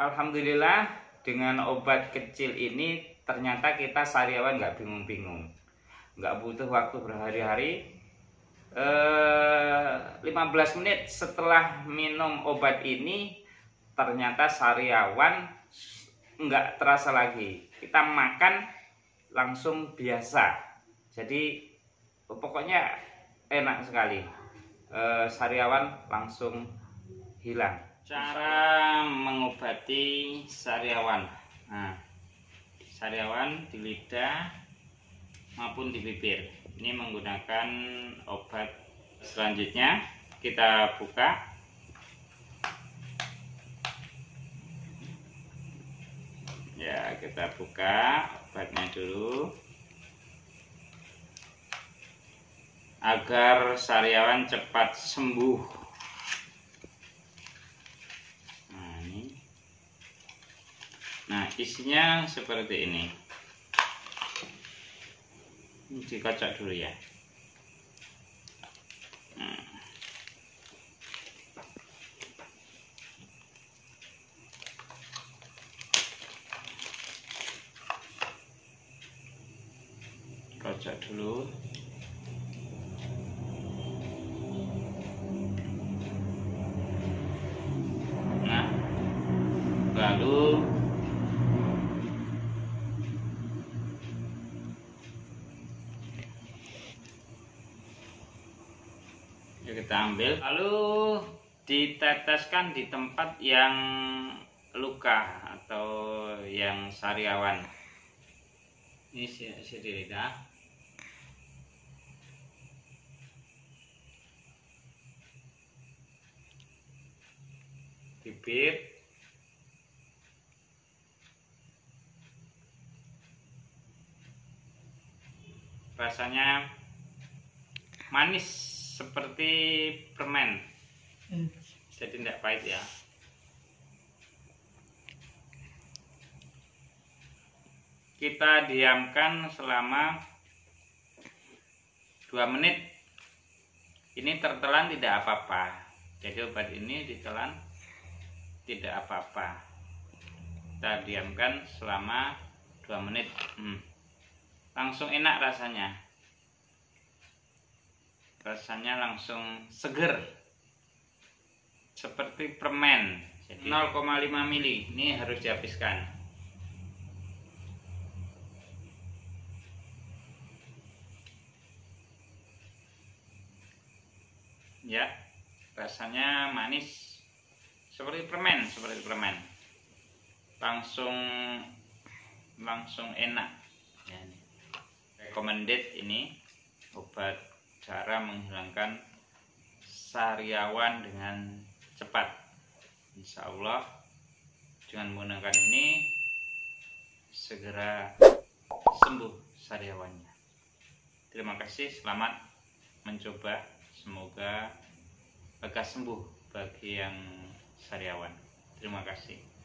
Alhamdulillah dengan obat kecil ini ternyata kita sariawan nggak bingung-bingung. Nggak butuh waktu berhari-hari. Eh, 15 menit setelah minum obat ini ternyata sariawan nggak terasa lagi. Kita makan langsung biasa. Jadi pokoknya enak sekali. Eh, sariawan langsung hilang cara mengobati sariawan. Nah, sariawan di lidah maupun di bibir. Ini menggunakan obat selanjutnya. Kita buka. Ya kita buka obatnya dulu. Agar sariawan cepat sembuh Nah, isinya seperti ini. Ini dikocok dulu ya. Nah. Kocok dulu. Nah, lalu Yuk kita ambil. Lalu diteteskan di tempat yang luka atau yang sariawan. Ini sendiri dah bibir rasanya manis seperti permen. Hmm. jadi tidak pahit ya. Kita diamkan selama dua menit. Ini tertelan tidak apa-apa. Jadi obat ini ditelan tidak apa-apa. Kita diamkan selama dua menit. Hmm. langsung enak rasanya rasanya langsung seger. Seperti permen. 0,5 mili. Ini harus dihabiskan. Ya rasanya manis. Seperti permen seperti permen. Langsung langsung enak. Ya, recommended ini obat cara menghilangkan sariawan dengan cepat. Insya Allah dengan menggunakan ini segera sembuh sariawannya. Terima kasih selamat mencoba. Semoga lekas sembuh bagi yang sariawan. Terima kasih